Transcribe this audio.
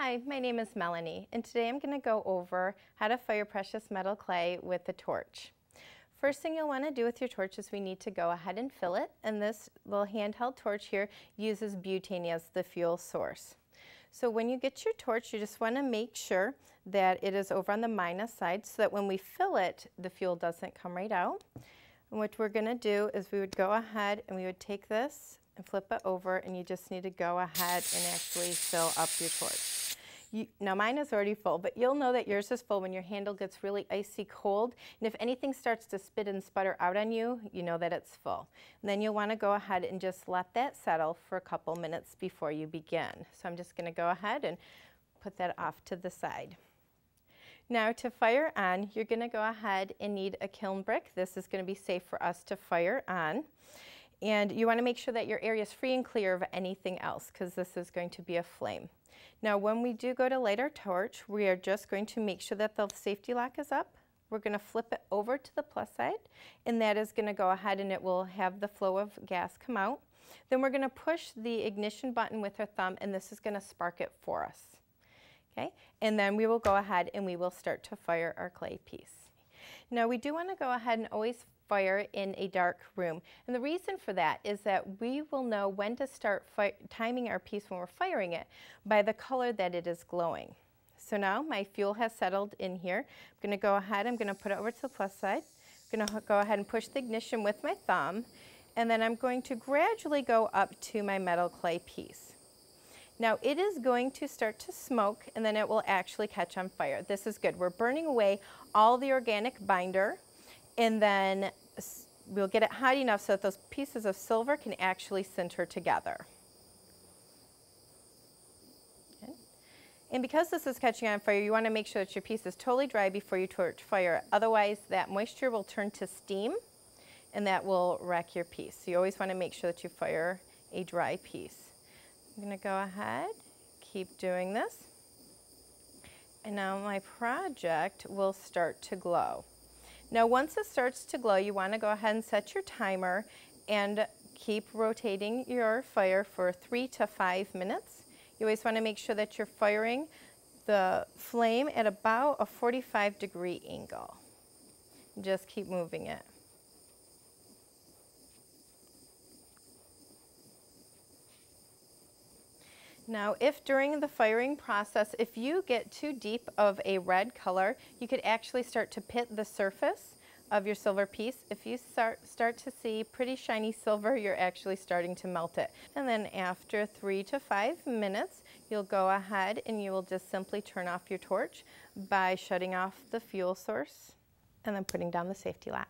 Hi, my name is Melanie, and today I'm going to go over how to fire precious metal clay with a torch. First thing you'll want to do with your torch is we need to go ahead and fill it, and this little handheld torch here uses butane as the fuel source. So when you get your torch, you just want to make sure that it is over on the minus side so that when we fill it, the fuel doesn't come right out. And what we're going to do is we would go ahead and we would take this and flip it over, and you just need to go ahead and actually fill up your torch. You, now mine is already full, but you'll know that yours is full when your handle gets really icy cold. And if anything starts to spit and sputter out on you, you know that it's full. And then you'll want to go ahead and just let that settle for a couple minutes before you begin. So I'm just going to go ahead and put that off to the side. Now to fire on, you're going to go ahead and need a kiln brick. This is going to be safe for us to fire on. And you want to make sure that your area is free and clear of anything else because this is going to be a flame. Now when we do go to light our torch, we are just going to make sure that the safety lock is up. We're going to flip it over to the plus side and that is going to go ahead and it will have the flow of gas come out. Then we're going to push the ignition button with our thumb and this is going to spark it for us. Okay, and then we will go ahead and we will start to fire our clay piece. Now we do want to go ahead and always fire in a dark room. And the reason for that is that we will know when to start timing our piece when we're firing it by the color that it is glowing. So now my fuel has settled in here. I'm going to go ahead, I'm going to put it over to the plus side. I'm going to go ahead and push the ignition with my thumb. And then I'm going to gradually go up to my metal clay piece. Now it is going to start to smoke and then it will actually catch on fire. This is good. We're burning away all the organic binder and then we'll get it hot enough so that those pieces of silver can actually center together. And because this is catching on fire, you want to make sure that your piece is totally dry before you torch fire. Otherwise, that moisture will turn to steam and that will wreck your piece. So you always want to make sure that you fire a dry piece. I'm going to go ahead, keep doing this. And now my project will start to glow. Now once it starts to glow, you want to go ahead and set your timer and keep rotating your fire for three to five minutes. You always want to make sure that you're firing the flame at about a 45 degree angle. Just keep moving it. Now, if during the firing process, if you get too deep of a red color, you could actually start to pit the surface of your silver piece. If you start, start to see pretty shiny silver, you're actually starting to melt it. And then after three to five minutes, you'll go ahead and you will just simply turn off your torch by shutting off the fuel source and then putting down the safety lock.